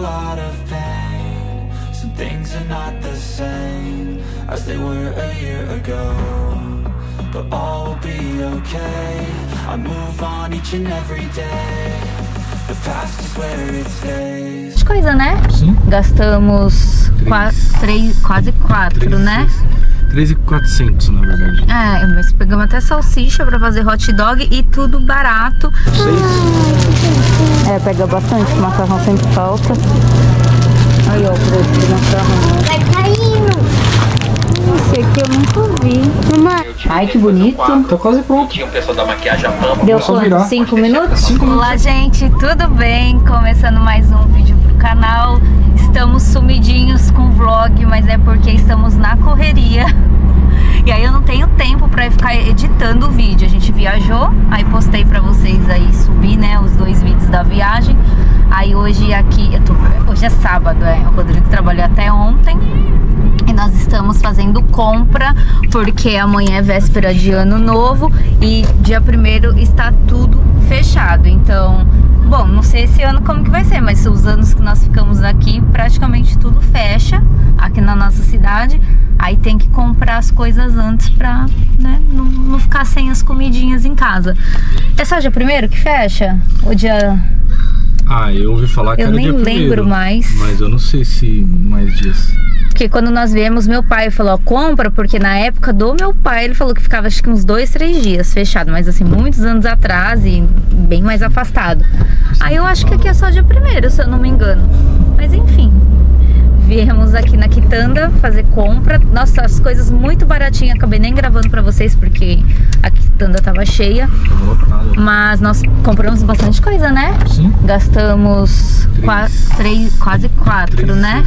lot of pain. Some things are not the same as they were a year ago. But all will be okay. I move on each and every day. The past is where it stays. Coisa, né? Sim. Gastamos qua- três, quase quatro, né? 3,400 na verdade. É, mas pegamos até salsicha pra fazer hot dog e tudo barato. É, pega bastante, o macarrão sempre falta. Aí, ó, o preço do macarrão. Vai caindo. Esse aqui eu nunca vi. Mamãe. Ai, que bonito. Tá quase pronto. Tinha o pessoal da maquiagem a pampa. Deu só quanto? Cinco minutos? Cinco minutos. Olá, gente, tudo bem? Começando mais um vídeo canal. Estamos sumidinhos com vlog, mas é porque estamos na correria. E aí eu não tenho tempo pra ficar editando o vídeo. A gente viajou, aí postei pra vocês aí subir, né, os dois vídeos da viagem. Aí hoje aqui, tô- hoje é sábado, é. O Rodrigo trabalhou até ontem. E nós estamos fazendo compra porque amanhã é véspera de ano novo e dia primeiro está tudo fechado. Então, bom, não sei esse ano como que vai ser, mas os anos que nós ficamos aqui, praticamente tudo fecha aqui na nossa cidade. Aí tem que comprar as coisas antes pra né, não, não ficar sem as comidinhas em casa. É só dia primeiro que fecha? O dia. Ah, eu ouvi falar que Eu era nem dia lembro primeiro, mais. Mas eu não sei se mais dias. Porque quando nós viemos, meu pai falou, ó, compra, porque na época do meu pai, ele falou que ficava acho que uns dois, três dias fechado, mas assim, muitos anos atrás e bem mais afastado. Aí eu acho que aqui é só dia primeiro, se eu não me engano. Mas enfim, viemos aqui na Quitanda fazer compra. Nossa, as coisas muito baratinhas, acabei nem gravando pra vocês porque a Quitanda tava cheia. Mas nós compramos bastante coisa, né? Sim. Gastamos qua- três, quase quatro, né?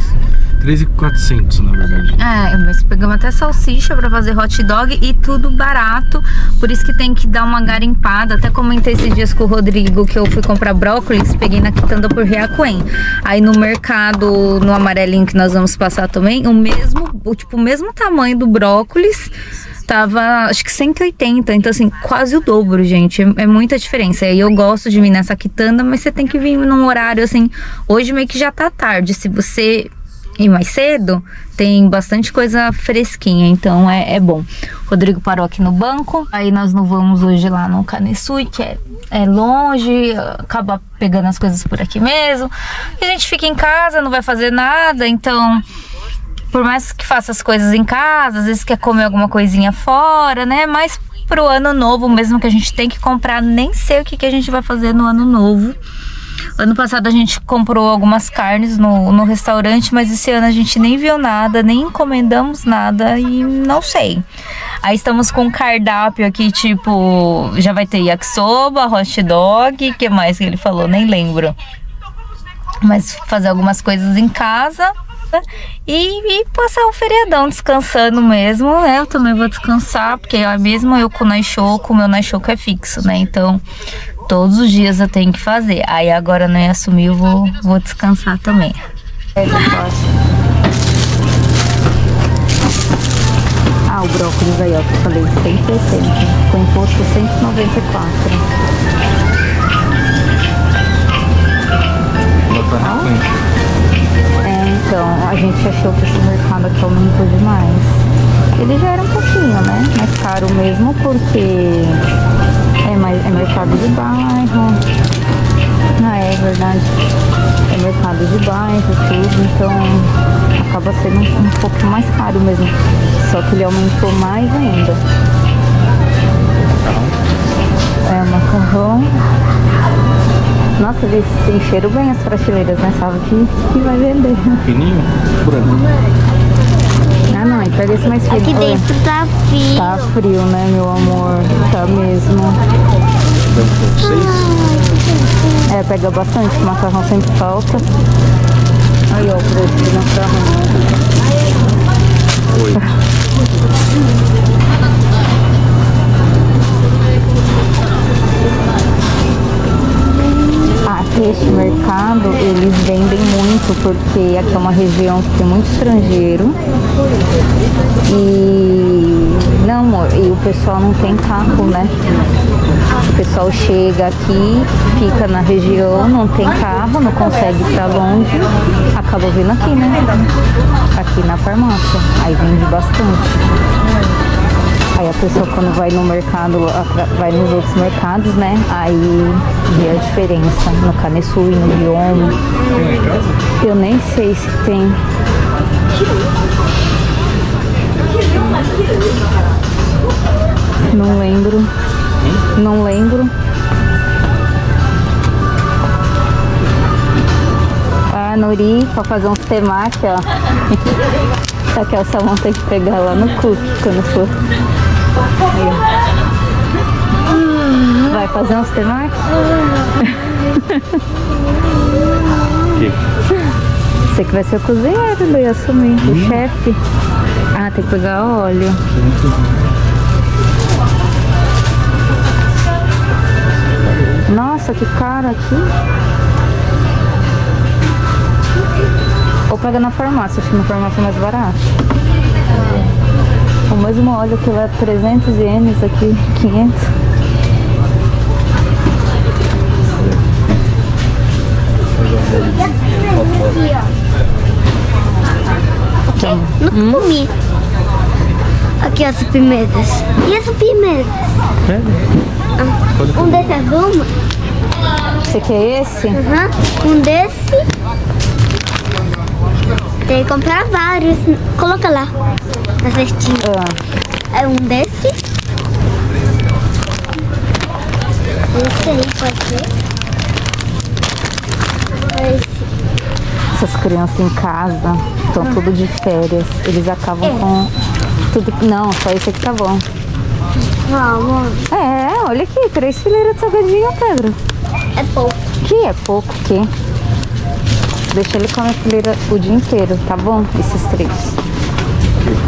3,400 na verdade. É, mas pegamos até salsicha pra fazer hot dog e tudo barato. Por isso que tem que dar uma garimpada. Até comentei esses dias com o Rodrigo que eu fui comprar brócolis, peguei na quitanda por Reacuém. Aí no mercado, no amarelinho que nós vamos passar também, o mesmo, o, tipo, o mesmo tamanho do brócolis. Tava, acho que 180, então assim, quase o dobro, gente. É, é muita diferença. E eu gosto de vir nessa quitanda, mas você tem que vir num horário assim. Hoje meio que já tá tarde. Se você ir mais cedo, tem bastante coisa fresquinha, então é, é bom. Rodrigo parou aqui no banco, aí nós não vamos hoje lá no Canesui, que é, é longe, acaba pegando as coisas por aqui mesmo. E a gente fica em casa, não vai fazer nada, então por mais que faça as coisas em casa, às vezes quer comer alguma coisinha fora, né? Mas pro ano novo, mesmo que a gente tem que comprar, nem sei o que, que a gente vai fazer no ano novo. Ano passado a gente comprou algumas carnes no, no restaurante, mas esse ano a gente nem viu nada, nem encomendamos nada e não sei. Aí estamos com cardápio aqui, tipo, já vai ter yakisoba, hot dog, que mais que ele falou? Nem lembro. Mas fazer algumas coisas em casa né? e, e passar o feriadão descansando mesmo, né? Eu também vou descansar, porque é mesmo eu com o Naishoku, o meu Naishoku é fixo, né? Então, todos os dias eu tenho que fazer. Aí agora, né, assumir, eu vou, vou descansar também. Ah, o brócolis aí, ó, que eu falei, 180, com imposto 194. Ela tá na frente. É, então, a gente achou que esse mercado aqui aumentou demais. Ele já era um pouquinho, né? Mais caro mesmo porque é, mercado de bairro. Ah, é verdade. É mercado de bairro, tudo, então acaba sendo um, um pouco mais caro mesmo. Só que ele aumentou mais ainda. É, macarrão. Nossa, eles encheram bem as prateleiras, né? Sabe que, que vai vender. Fininho? Branco. Ah, não, pega esse mais frio. Aqui dentro tá frio. Tá frio, né, meu amor? Tá mesmo. Seis. É, pega bastante, o macarrão sempre falta. Aí, ó, o preço do macarrão. Aqui este mercado, eles vendem muito porque aqui é uma região que tem muito estrangeiro e não, e o pessoal não tem carro, né? O pessoal chega aqui, fica na região, não tem carro, não consegue ir pra longe, acaba vindo aqui, né? Aqui na farmácia. Aí vende bastante. Aí a pessoa quando vai no mercado, vai nos outros mercados, né? Aí vê a diferença no Canesul e no casa? Eu nem sei se tem. Não lembro. Não lembro. Ah, Nuri, pra fazer uns temaki, ó. Só que o salmão tem que pegar lá no cook quando for. Vai fazer uns temaki? Que? Você que vai ser o cozinheiro, daí assumir, o chefe. Ah, tem que pegar óleo. Nossa, que caro aqui. Ou pega na farmácia, acho que na farmácia é mais barato. O mesmo óleo que lá 300 ienes aqui, 500. Não comi. Aqui as pimentas. E as pimentas? Sério? Um desse azul? Você quer esse? Aham. Um desse. Tem que comprar vários. Coloca lá. Na cestinha. Ah, É um desse. Esse aí pode ser. Esse. essas crianças em casa estão tudo de férias. Eles acabam com tudo. Não, só esse aqui tá bom. Vamos. É, olha aqui, três fileiras de salgadinho, Pedro. É pouco. Que é pouco, que? Deixa ele comer fileira o dia inteiro, tá bom? Esses três.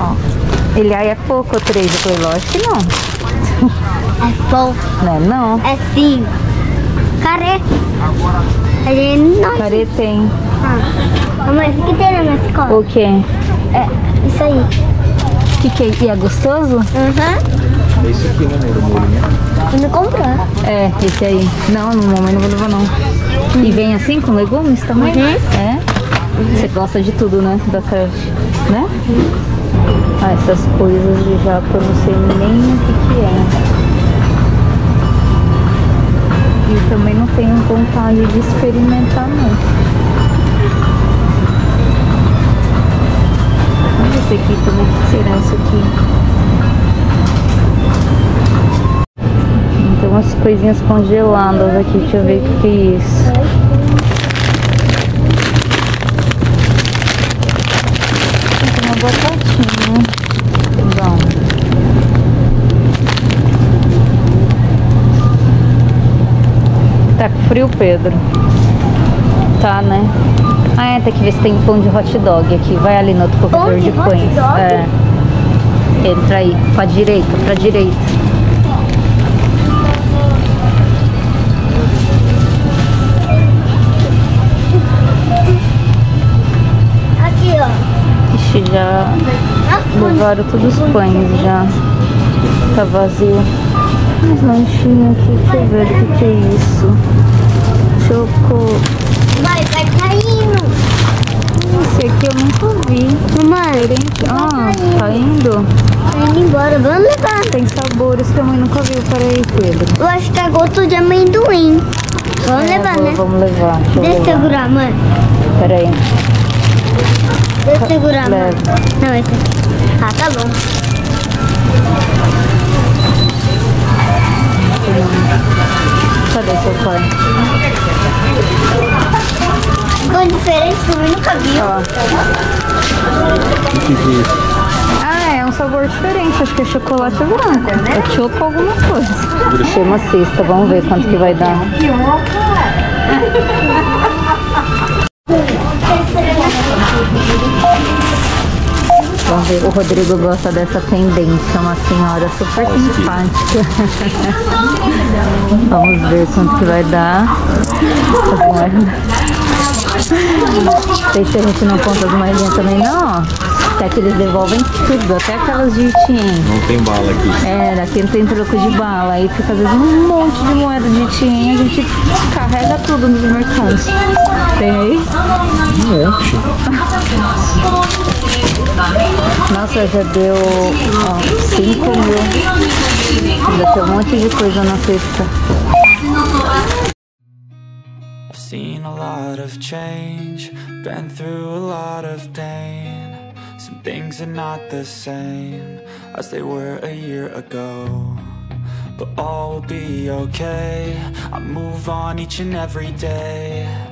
Ó. Ele aí é pouco, três. Eu falei, lógico que não. É pouco. Não é não. É sim. Carê. A gente não. Care tem. Ah. Mamãe, isso que tem na minha escola. O quê? É, isso aí. Que que é? E é gostoso? Aham. É esse aqui, né? O molinho. Uhum. Não comprou. É, esse aí. Não, no momento não vou levar não. E vem assim com legumes também? Uhum. É? Você gosta de tudo, né? Da creche, né? Ah, essas coisas de japa eu não sei nem o que que é. E também não tenho vontade de experimentar não. Olha esse aqui também, o que será isso aqui? Tem umas coisinhas congeladas aqui, deixa eu ver o que, que é isso. Tem uma batatinha. Bom. Tá com frio, Pedro? Tá, né? Ah, é, tem que ver se tem pão de hot dog aqui. Vai ali no outro corredor de de pães. É. Entra aí, pra direita, pra direita. Aqui, ó. Ixi, já levaram todos os pães já. Tá vazio. Uns lanchinhos aqui, deixa eu ver o que, que é isso. Choco. Vai, vai caindo. Esse aqui eu nunca vi. Mamãe, Diferente. Ah, tá indo? tá indo embora. Vamos levar. Tem sabores que a mãe nunca viu. Peraí, Pedro. Eu acho que é gosto de amendoim. Vamos É, levar, vou- né? Vamos levar. Deixa eu Deixa eu segurar, mãe. Peraí. Deixa eu segurar, mãe. Leva. Não, esse aqui. Ah, tá bom. Cadê seu pai? Ficou diferente, também nunca viu. Ó. O que que é isso? Ah, é um sabor diferente. Acho que é chocolate branco. É choco alguma coisa. Chama cesta. Vamos ver quanto que vai dar. O Rodrigo gosta dessa tendência, uma senhora super simpática. Vamos ver quanto que vai dar. É. Sei se a gente não conta as moedinhas também não. Até que eles devolvem tudo, até aquelas de tien. Não tem bala aqui. É, daqui não tem troco de bala. Aí fica às vezes um monte de moeda de tien, a gente carrega tudo nos mercados. Tem aí? Um monte. Nossa, já deu ó, 5 mil. Ainda tem um monte de coisa na cesta. I've seen a lot of change, been through a lot of pain. Some things are not the same as they were a year ago. But all will be okay. I move on each and every day.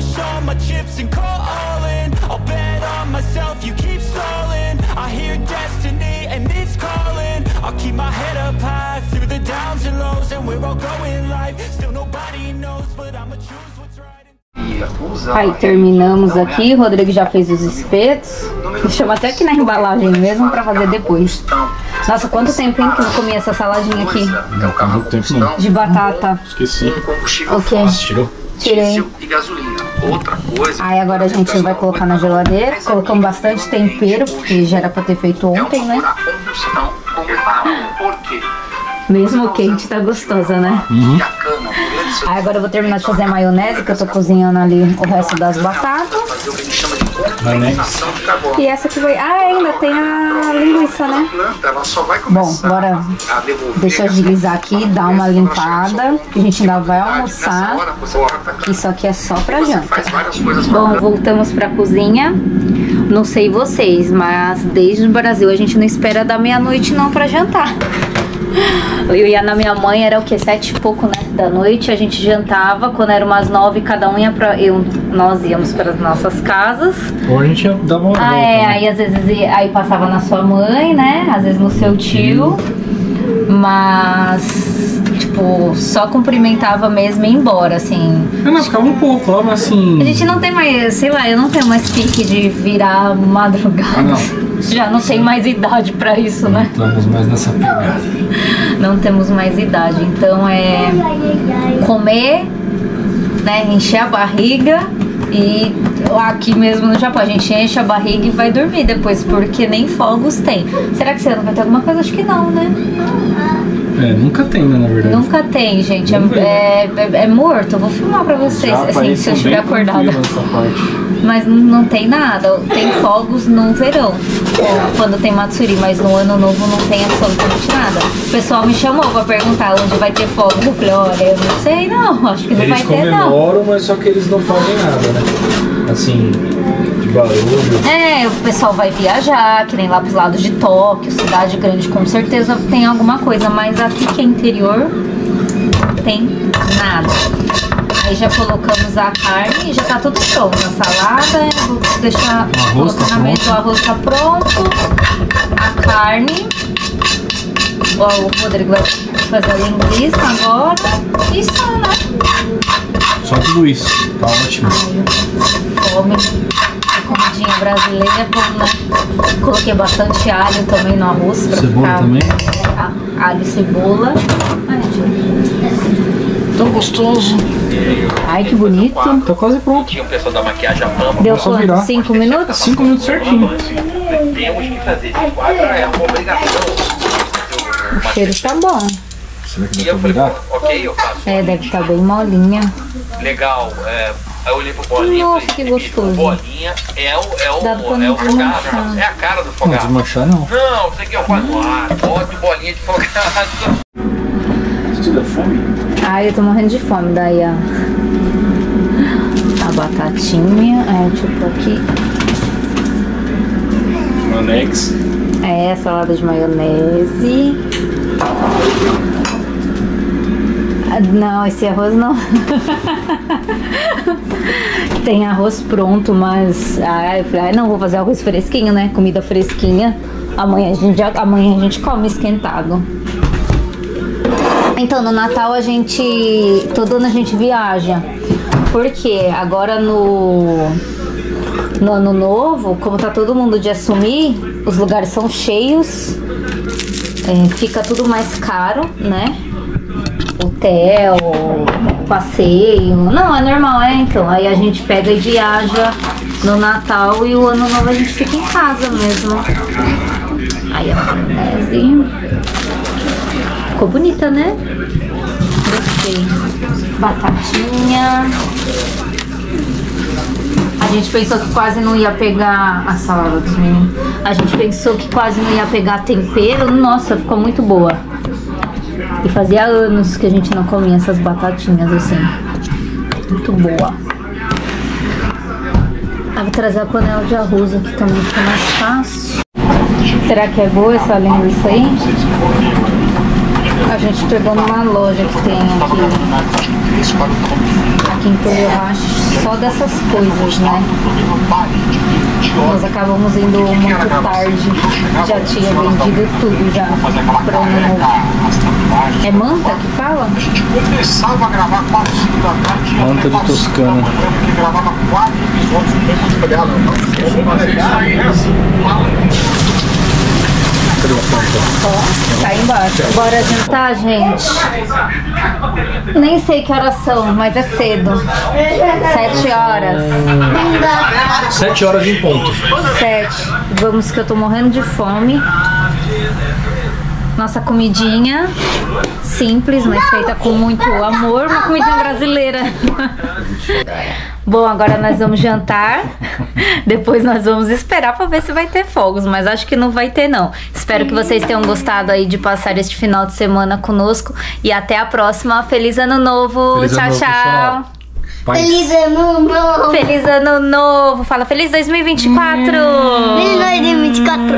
Push all my chips and call all in. I'll bet on myself, you keep stalling. I hear destiny and it's calling. I'll keep my head up high through the downs and lows, and we're all going life. Still nobody knows, but I'ma choose what's right. Aí terminamos aqui, o Rodrigo já fez os espetos. Deixamos até aqui na embalagem mesmo pra fazer depois. Nossa, quanto tempo hein, que eu não comi essa saladinha aqui É o carro a muito tempo combustão de batata. Esqueci. Ok. fóssil, Tirou? Tirei. diesel e gasolina. Outra coisa. Aí agora a gente vai colocar na geladeira. Colocamos bastante tempero, porque já era pra ter feito é ontem, né? Mesmo quente tá gostosa, né? Ser Aí agora eu vou terminar de fazer a maionese, que eu tô cozinhando ali o resto das batatas. Carbono. E essa que vai. Ah, ainda tem a linguiça, né? A planta, ela só vai Bom, começar bora. a devolver Deixa eu agilizar aqui, dar uma limpada. Que a gente ainda vai almoçar. Que isso aqui é só pra janta. Bom, voltamos pra cozinha. Não sei vocês, mas desde o Brasil a gente não espera da meia-noite não pra jantar. Eu ia na minha mãe, era o que? Sete e pouco, né? Da noite, a gente jantava. Quando era umas nove, cada um ia pra. Eu, nós íamos para as nossas casas. Ou a gente dava uma Ah, volta, é, né? aí às vezes ia- aí passava na sua mãe, né? Às vezes no seu tio. Mas, tipo, só cumprimentava mesmo e ia embora, assim. É, mas ficava um pouco, lá, mas assim. A gente não tem mais, sei lá, eu não tenho mais pique de virar madrugada. Ah, não. Já não tem mais idade pra isso, né? Estamos mais nessa pegada. Não temos mais idade. Então é comer, né? Encher a barriga e aqui mesmo no Japão a gente enche a barriga e vai dormir depois, porque nem fogos tem. Será que você não vai ter alguma coisa? Acho que não, né? É, nunca tem, né, na verdade. Nunca tem, gente. É, ver, é, é- é morto. Eu vou filmar pra vocês, Já assim, se eu estiver acordada. Mas não, não tem nada. Tem fogos no verão, ou quando tem Matsuri, mas no ano novo não tem absolutamente nada. O pessoal me chamou pra perguntar onde vai ter fogos. Eu falei, olha, eu não sei não, acho que não Eles vai ter não. comemoram, mas só que eles não fazem nada, né? Assim, de barulho. É, o pessoal vai viajar, que nem lá pros lados de Tóquio, cidade grande, com certeza tem alguma coisa, mas aqui que é interior, não tem nada. Aí já colocamos a carne e já tá tudo pronto. A salada, vou deixar O arroz tá na mesa, o arroz tá pronto, a carne. Ó, O Rodrigo vai fazer a linguiça agora. E só, né? Só tudo isso. Tá ótimo. Fome. A comidinha brasileira é bom, né? Coloquei bastante alho também no arroz pra Cebola ficar. também? Ah, alho e cebola. Ai, gente. Tão gostoso. Ai, que bonito. Tá quase pronto. Tinha o pessoal da maquiagem a mama. Deu só quanto? virar. Cinco minutos? Cinco minutos certinho. temos que fazer esse quadro, é uma obrigação. O cheiro tá bom. Será que E dá eu pra falei, virar? ok, eu faço. É, deve estar bem molinha. Legal, é, aí eu olhei pro Bolinha Nossa, que falei, "Felipe, gostoso. Bolinha é o, é o, Dá pra é não o fogado, é a cara do Não, fogado. desmanchar não. Não, você quer o quadro, ah, bota o Bolinha de fogado. Isso tudo é fome? Ai, eu tô morrendo de fome, daí ó. A batatinha, é tipo aqui. Manex. É, salada de maionese. Não, esse arroz não. Tem arroz pronto, mas. Ai, ai, não, vou fazer arroz fresquinho, né? Comida fresquinha. Amanhã a gente, amanhã a gente come esquentado. Então, no Natal a gente. Todo ano a gente viaja. Porque agora no. No ano novo, como tá todo mundo de assumir, os lugares são cheios, é, fica tudo mais caro, né? Hotel, passeio. Não, é normal, é então. Aí a gente pega e viaja no Natal e o ano novo a gente fica em casa mesmo. Aí a maionese. Ficou bonita, né? Gostei. Batatinha. A gente pensou que quase não ia pegar a salada dos meninos. A gente pensou que quase não ia pegar tempero. Nossa, ficou muito boa. E fazia anos que a gente não comia essas batatinhas assim. Muito boa. Ah, vou trazer a panela de arroz aqui também, fica mais fácil. Será que é boa essa linguiça aí? A gente pegou numa loja que tem aqui, aqui em Toyohashi, só dessas coisas, né? Nós acabamos indo muito tarde, já tinha vendido tudo já pra ano novo. É manta que fala? A gente começava a gravar 4, 5 da tarde. Manta de Toscana. Que gravava 4 episódios no pegar, não. Ó, tá aí embaixo. Bora jantar, gente? Nem sei que horas são, mas é cedo. Sete horas. Sete horas em ponto. Sete. Vamos que eu tô morrendo de fome. Nossa comidinha simples, mas feita com muito amor, uma comidinha brasileira. Bom, agora nós vamos jantar. Depois nós vamos esperar pra ver se vai ter fogos, mas acho que não vai ter não. Espero que vocês tenham gostado aí de passar este final de semana conosco e até a próxima. Feliz ano novo. Feliz tchau, ano novo, tchau. pessoal. Feliz ano novo! Feliz ano novo. Fala feliz 2024. Feliz 2024!